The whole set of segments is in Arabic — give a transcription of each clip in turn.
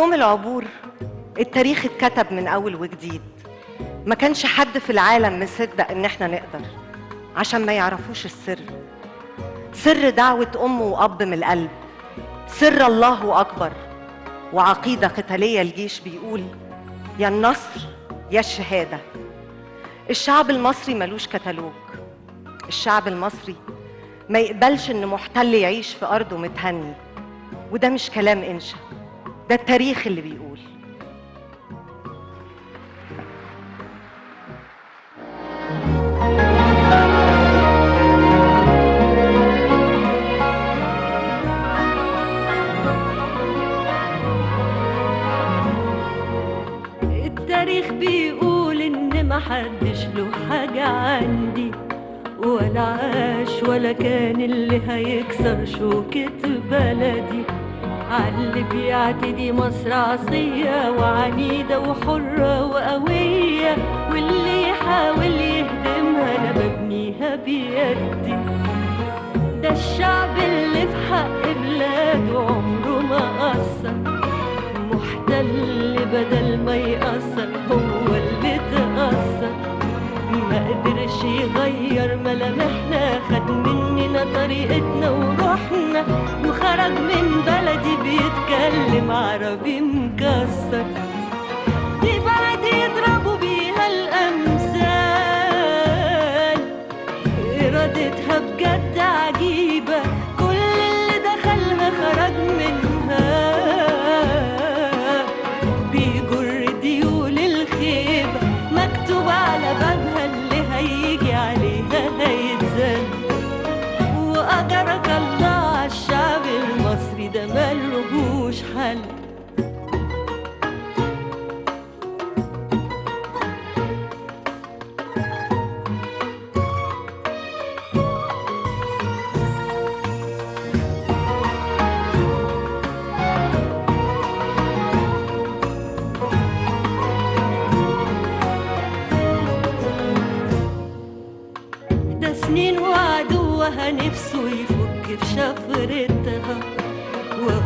يوم العبور التاريخ اتكتب من أول وجديد. ما كانش حد في العالم مصدق إن إحنا نقدر عشان ما يعرفوش السر. سر دعوة أم وأب من القلب. سر الله أكبر وعقيدة قتالية الجيش بيقول يا النصر يا الشهادة. الشعب المصري ملوش كتالوج. الشعب المصري ما يقبلش إن محتل يعيش في أرضه متهني. وده مش كلام إنشا. ده التاريخ اللي بيقول. التاريخ بيقول إن محدش له حاجة عندي ولا عاش ولا كان اللي هيكسر شوكة بلدي. عاللي بيعتدي مصر عصية وعنيدة وحرة وقوية واللي يحاول يهدمها أنا ببنيها بيدي. ده الشعب اللي في حق بلاده عمره ما قصر محتل بدل ما يأثر هو اللي تأثر ما قدرش يغير ملامحنا خد مننا طريقتنا وروحنا وخرج من بلدي بيتكلم عربي مكسر. دي بلدي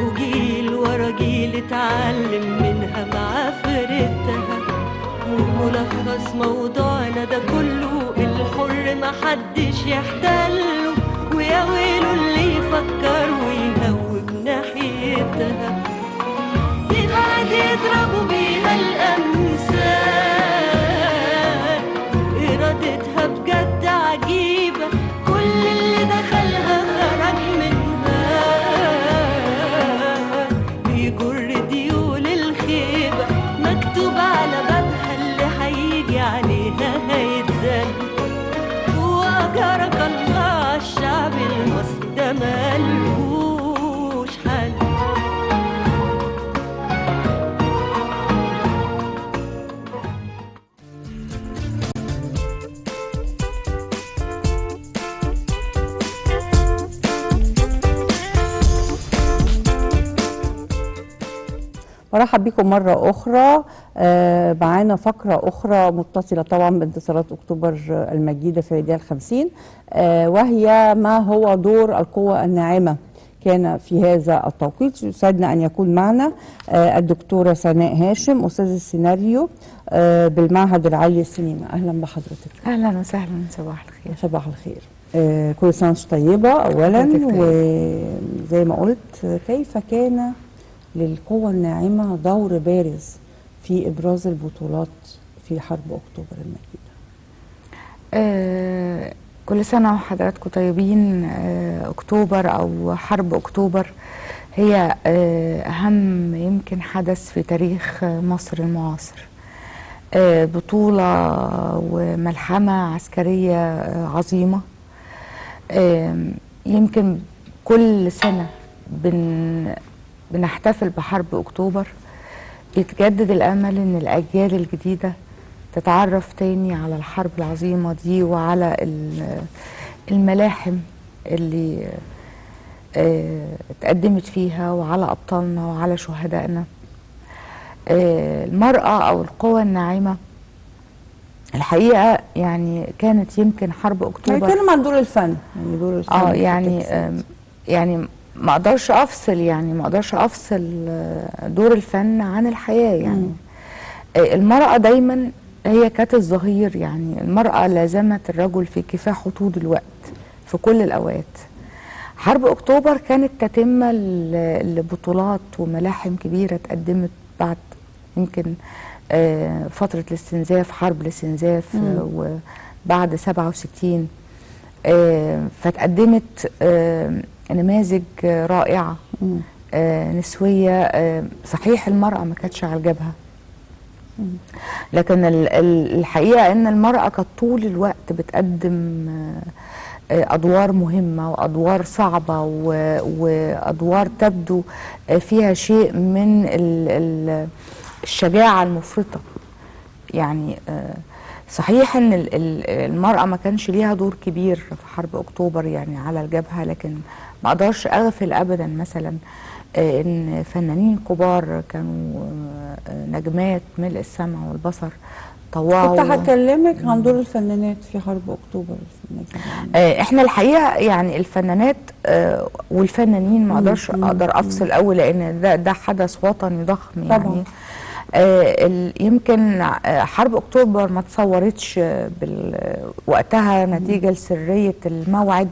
وهو جيل ورا جيل اتعلم منها معافرتها وملخص موضوعنا ده كله الحر محدش يحتله. ويا ويله اللي يفكر ويهوب ناحيتها بعد يضربوا بيها مرحب بكم مرة أخرى. آه، معانا فقرة أخرى متصلة طبعا بانتصارات أكتوبر المجيدة في العيدية الخمسين. آه، وهي ما هو دور القوة الناعمة كان في هذا التوقيت. يسعدنا أن يكون معنا آه، الدكتورة سناء هاشم أستاذ السيناريو بالمعهد العالي للسينما. أهلا بحضرتك. أهلا وسهلا صباح الخير. صباح الخير. كل سنة طيبة أولا. وزي ما قلت كيف كان للقوة الناعمة دور بارز في إبراز البطولات في حرب أكتوبر المجيدة آه كل سنة وحضراتكم طيبين آه أكتوبر أو حرب أكتوبر هي آه أهم يمكن حدث في تاريخ مصر المعاصر. آه بطولة وملحمة عسكرية آه عظيمة. آه يمكن كل سنة بن بنحتفل بحرب أكتوبر. بيتجدد الأمل إن الأجيال الجديدة تتعرف تاني على الحرب العظيمة دي وعلى ال- الملاحم اللي آه، اتقدمت فيها وعلى أبطالنا وعلى شهدائنا. آه، المرأة أو القوى الناعمة. الحقيقة يعني كانت يمكن حرب أكتوبر. هنتكلم عن دور الفن يعني دور الفن آه يعني يعني ما أقدرش افصل يعني ما أقدرش افصل آه، دور الفن عن الحياة يعني. آه، المرأة دايما هي كانت الظهير يعني. المرأة لازمت الرجل في كفاحه طول الوقت في كل الأوقات. حرب أكتوبر كانت تتمه لبطولات وملاحم كبيرة اتقدمت بعد يمكن آه، فترة الاستنزاف حرب الاستنزاف وبعد 67 آه، فتقدمت نماذج آه، رائعة آه، نسوية آه، صحيح المرأة ما كانتش على الجبهه لكن ال- ال- الحقيقة إن المرأة كانت طول الوقت بتقدم آه، أدوار مهمة وأدوار صعبة وأدوار تبدو فيها شيء من ال- ال- الشجاعة المفرطة. يعني صحيح إن ال- ال- المرأة ما كانش ليها دور كبير في حرب أكتوبر يعني على الجبهة لكن ما أقدرش أغفل ابدا مثلا آه، إن فنانين كبار كانوا آه، نجمات ملء السمع والبصر طوعوا. كنت هكلمك عن دور الفنانات في حرب أكتوبر. المجال آه، إحنا الحقيقة يعني الفنانات والفنانين ما أقدرش أقدر أفصل قوي لأن ده ده حدث وطني ضخم يعني. طبعاً. آه، يمكن آه، حرب أكتوبر ما تصورتش آه، وقتها نتيجة لسرية الموعد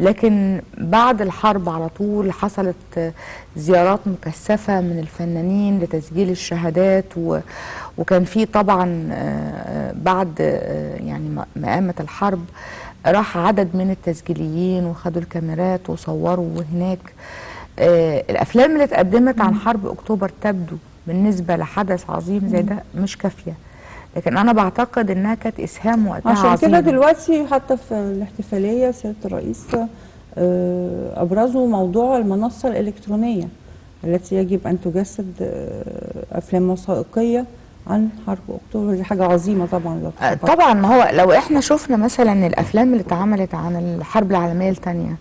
لكن بعد الحرب على طول حصلت زيارات مكثفة من الفنانين لتسجيل الشهادات وكان في طبعا بعد يعني قامت الحرب راح عدد من التسجيليين وخدوا الكاميرات وصوروا هناك. الأفلام اللي اتقدمت عن حرب أكتوبر تبدو بالنسبة لحدث عظيم زي ده مش كافية. لكن أنا بعتقد إنها كانت إسهام وقتها عشان عظيم. كده دلوقتي حتى في الاحتفالية سيادة الرئيس آه، أبرزوا موضوع المنصة الإلكترونية التي يجب أن تجسد آه، أفلام وثائقية عن حرب أكتوبر. دي حاجة عظيمة طبعا آه،. طبعا ما هو لو إحنا شفنا مثلا الأفلام اللي اتعملت عن الحرب العالمية الثانية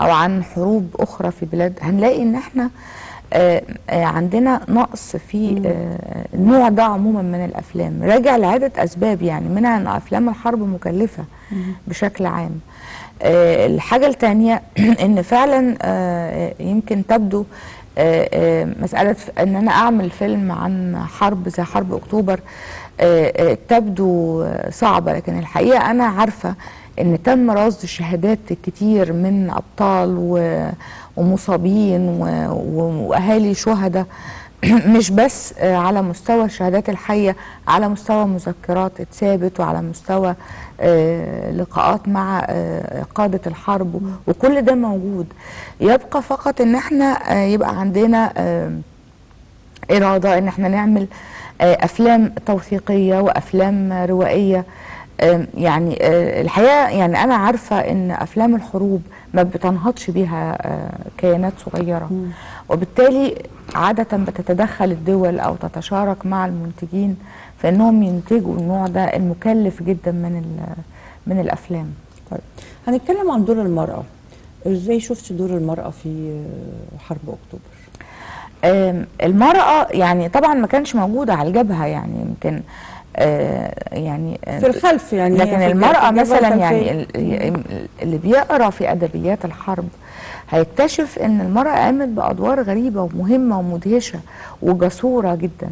أو عن حروب أخرى في بلاد هنلاقي إن إحنا عندنا نقص في آه، النوع ده عموما من الأفلام. راجع لعده أسباب يعني منها ان أفلام الحرب مكلفة بشكل عام. آه، الحاجة الثانية إن فعلا آه، يمكن تبدو آه، آه، مسألة إن أنا أعمل فيلم عن حرب زي حرب أكتوبر آه، آه، تبدو آه، صعبة. لكن الحقيقة أنا عارفة إن تم رصد شهادات كتير من أبطال ومصابين وأهالي شهداء. مش بس آه، على مستوى الشهادات الحية على مستوى مذكرات اتثابت وعلى مستوى آه، لقاءات مع آه، قادة الحرب. وكل ده موجود. يبقى فقط إن إحنا يبقى عندنا إرادة إن إحنا نعمل أفلام توثيقية وأفلام روائية. يعني آه، الحقيقة يعني أنا عارفة إن أفلام الحروب ما بتنهضش بيها آه، كيانات صغيرة. وبالتالي عادة بتتدخل الدول أو تتشارك مع المنتجين في إنهم ينتجوا النوع ده المكلف جدا من من الأفلام. طيب هنتكلم عن دور المرأة. إزاي شفت دور المرأة في آه، حرب أكتوبر؟ المرأة يعني طبعا ما كانش موجودة على الجبهة يعني يمكن يعني آه، في الخلف يعني لكن المرأة مثلا. يعني ال- اللي بيقرأ في أدبيات الحرب هيكتشف إن المرأة قامت بأدوار غريبة ومهمة ومدهشة وجسورة جدا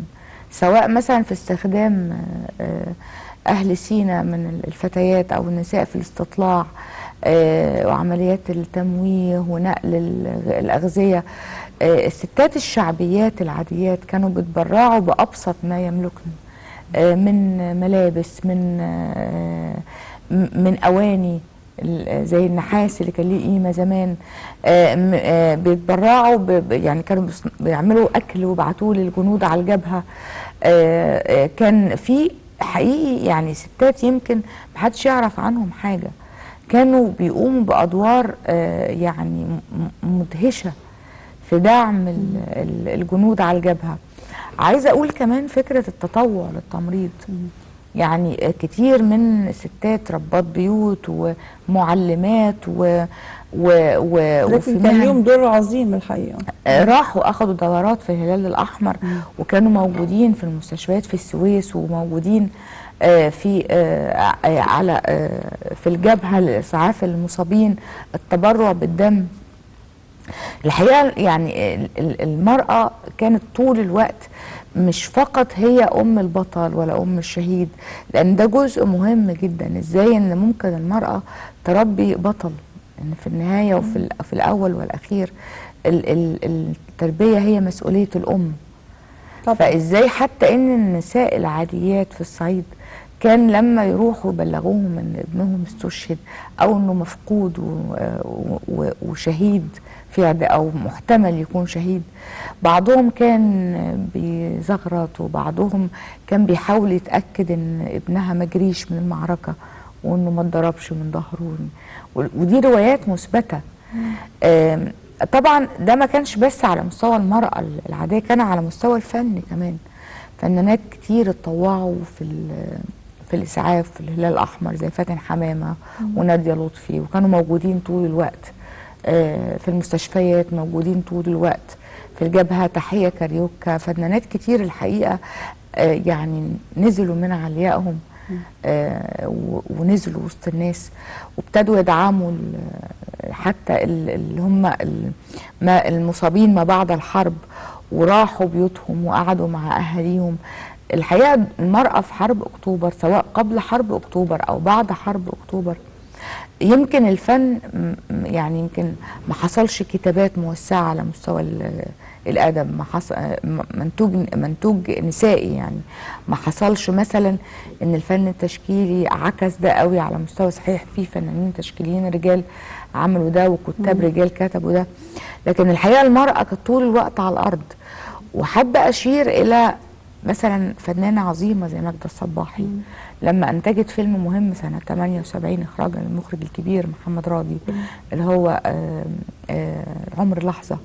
سواء مثلا في استخدام آه، آه، أهل سينا من الفتيات أو النساء في الاستطلاع آه، وعمليات التمويه ونقل ال- الأغذية آه، الستات الشعبيات العاديات كانوا بيتبرعوا بأبسط ما يملكن آه، من ملابس من آه، من أواني ال- زي النحاس اللي كان ليه قيمة زمان. آه، آه، بيتبرعوا يعني كانوا بيعملوا أكل وبعتوه للجنود على الجبهة. آه، آه، كان في حقيقي يعني ستات يمكن محدش يعرف عنهم حاجة. كانوا بيقوموا بأدوار آه، يعني م- م- مدهشة في دعم ال- ال- الجنود على الجبهة. عايزة أقول كمان فكرة التطوع للتمريض. يعني كتير من ستات ربات بيوت ومعلمات و و و وفي لكن كان ليهم دور عظيم الحقيقة. آه، راحوا اخذوا دورات في الهلال الأحمر وكانوا موجودين في المستشفيات في السويس وموجودين آه، في آه، على في الجبهة لإسعاف المصابين التبرع بالدم. الحقيقة يعني ال- ال- المرأة كانت طول الوقت مش فقط هي أم البطل ولا أم الشهيد لأن ده جزء مهم جدا. إزاي إن ممكن المرأة تربي بطل؟ إن في النهاية وفي في الأول والأخير ال- ال- التربية هي مسؤولية الأم. طبعا. فإزاي حتى إن النساء العاديات في الصعيد كان لما يروحوا يبلغوهم إن ابنهم استشهد أو إنه مفقود و- و- و- وشهيد في أو محتمل يكون شهيد. بعضهم كان بيزغرط وبعضهم كان بيحاول يتأكد إن ابنها ما جريش من المعركة وإنه ما اتضربش من ظهره. ودي روايات مثبتة. طبعا ده ما كانش بس على مستوى المرأة العادية كان على مستوى الفن كمان. فنانات كتير اتطوعوا في في الإسعاف في الهلال الأحمر زي فاتن حمامة ونادية لطفي وكانوا موجودين طول الوقت. في المستشفيات موجودين طول الوقت. في الجبهة تحية كاريوكا فنانات كتير الحقيقة آه، يعني نزلوا من عليائهم آه، ونزلوا وسط الناس وابتدوا يدعموا حتى ال- اللي هم المصابين ما بعد الحرب وراحوا بيوتهم وقعدوا مع أهاليهم. الحقيقة المرأة في حرب أكتوبر سواء قبل حرب أكتوبر أو بعد حرب أكتوبر يمكن الفن يعني يمكن ما حصلش كتابات موسعة على مستوى ال- الأدب ما حصل منتوج منتوج نسائي يعني. ما حصلش مثلا إن الفن التشكيلي عكس ده قوي على مستوى صحيح في فنانين تشكيليين رجال عملوا ده وكتاب رجال كتبوا ده. لكن الحقيقة المرأة كانت طول الوقت على الأرض. وحابة أشير إلى مثلا فنانة عظيمة زي ماجدة الصباحي لما أنتجت فيلم مهم سنة 78 اخراجا للمخرج الكبير محمد راضي اللي هو آم، آه، عمر لحظة.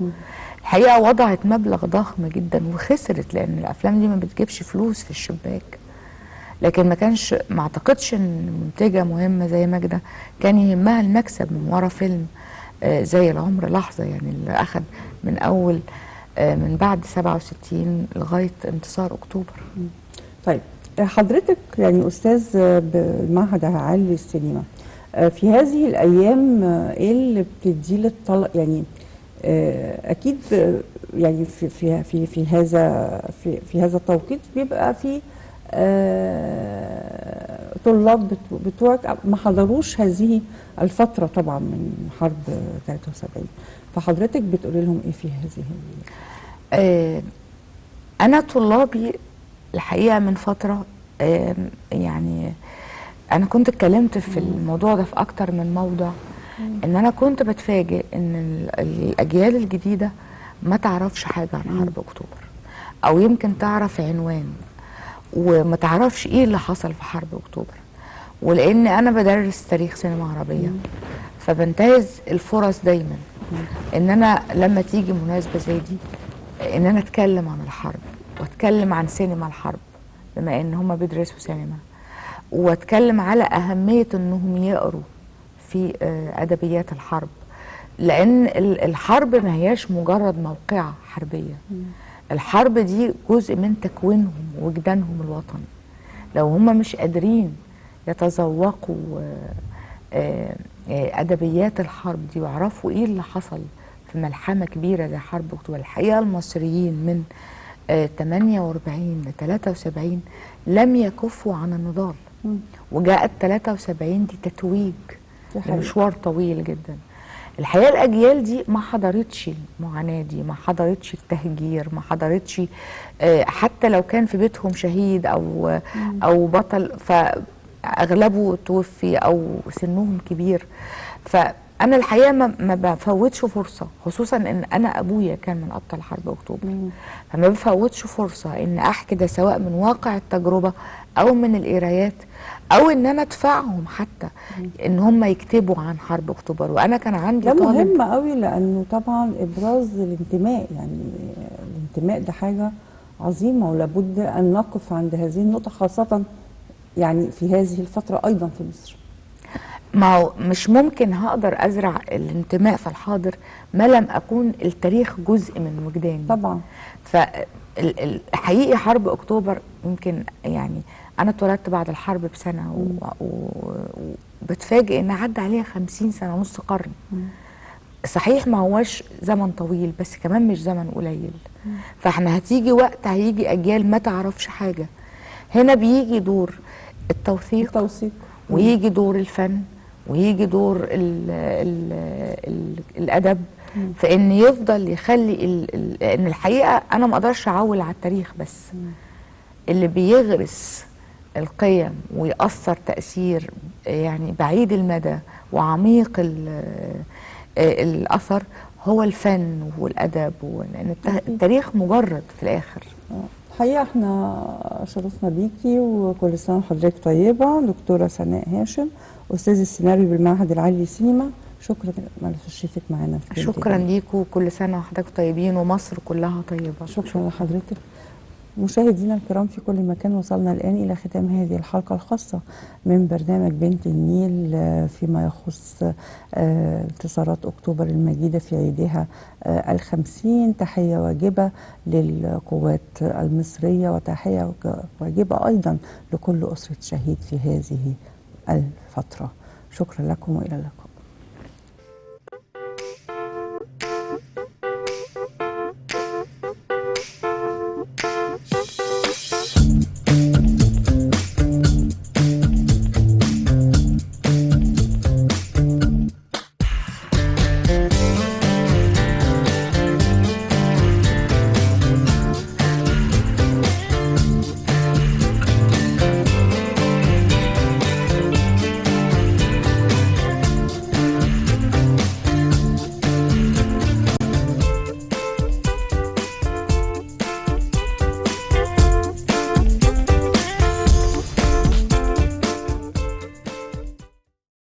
الحقيقة وضعت مبلغ ضخم جدا وخسرت لأن الأفلام دي ما بتجيبش فلوس في الشباك. لكن ما كانش ما أعتقدش إن منتجة مهمة زي ماجدة كان يهمها المكسب من ورا فيلم آه، زي العمر لحظة يعني اللي اخذ من أول من بعد 67 لغاية انتصار أكتوبر. طيب حضرتك يعني أستاذ بالمعهد العالي للسينما آه، في هذه الأيام آه، إيه اللي بتدي للطلب يعني آه، أكيد آه، يعني في في في في هذا في في هذا التوقيت بيبقى في آه، طلاب بتو- بتوعك ما حضروش هذه الفترة طبعا من حرب آه، 73 فحضرتك بتقولي لهم إيه في هذه آه، أنا طلابي الحقيقة من فترة آم، يعني أنا كنت اتكلمت في الموضوع ده في أكتر من موضع. إن أنا كنت بتفاجئ إن ال- الأجيال الجديدة ما تعرفش حاجة عن حرب أكتوبر أو يمكن تعرف عنوان. وما تعرفش إيه اللي حصل في حرب أكتوبر. ولأن أنا بدرس تاريخ سينما عربية فبنتهز الفرص دايما إن أنا لما تيجي مناسبة زي دي إن أنا أتكلم عن الحرب وأتكلم عن سينما الحرب بما إن هم بيدرسوا سينما وأتكلم على أهمية إنهم يقروا في آه، أدبيات الحرب. لأن ال- الحرب ما هياش مجرد موقعة حربية. الحرب دي جزء من تكوينهم وجدانهم الوطني. لو هم مش قادرين يتذوقوا آه، آه، آه، أدبيات الحرب دي ويعرفوا إيه اللي حصل في ملحمة كبيرة زي حرب أكتوبر الحقيقة المصريين من آه، 48 ل 73 لم يكفوا عن النضال. وجاءت 73 دي تتويج. لمشوار طويل جدا. الحقيقة الأجيال دي ما حضرتش المعاناة دي ما حضرتش التهجير ما حضرتش آه، حتى لو كان في بيتهم شهيد أو أو بطل فأغلبه توفي أو سنهم كبير. فانا الحقيقة ما ما بفوتش فرصة خصوصا إن أنا أبويا كان من أبطال حرب أكتوبر. فما بفوتش فرصة إن أحكي ده سواء من واقع التجربة أو من القرايات أو إن أنا أدفعهم حتى إن هم يكتبوا عن حرب أكتوبر. وأنا كان عندي ده مهم قوي لأنه طبعا إبراز الانتماء يعني الانتماء ده حاجة عظيمة ولابد أن نقف عند هذه النقطة خاصة يعني في هذه الفترة أيضا في مصر. ما هو مش ممكن هقدر أزرع الانتماء في الحاضر ما لم أكون التاريخ جزء من وجداني. طبعا. فحقيقي حرب أكتوبر يمكن يعني أنا اتولدت بعد الحرب بسنة وبتفاجئ إن عدى عليها خمسين سنة نص قرن. صحيح ما هوش زمن طويل بس كمان مش زمن قليل. فإحنا هتيجي وقت هيجي أجيال ما تعرفش حاجة. هنا بيجي دور التوثيق التوثيق. ويجي دور الفن. ويجي دور ال ال ال الأدب في ان يفضل يخلي ال ال ان الحقيقة أنا ما أقدرش أعول على التاريخ بس. اللي بيغرس القيم ويأثر تأثير يعني بعيد المدى وعميق ال- الأثر هو الفن والأدب لأن الت- التاريخ مجرد في الآخر. الحقيقة إحنا شرفنا بيكي وكل سنة وحضرتك طيبة دكتورة سناء هاشم. أستاذ السيناريو بالمعهد العالي للسينما شكرا على تشريفك معانا شكرا. ليكم وكل سنة وحضرتك طيبين ومصر كلها طيبة. شكرا لحضرتك مشاهدينا الكرام في كل مكان وصلنا الآن إلى ختام هذه الحلقة الخاصة من برنامج بنت النيل آه، فيما يخص آه، انتصارات أكتوبر المجيدة في عيدها آه، الخمسين. تحية واجبة للقوات المصرية وتحية واجبة أيضا لكل أسرة شهيد في هذه الفترة. شكرا لكم وإلى اللقاء.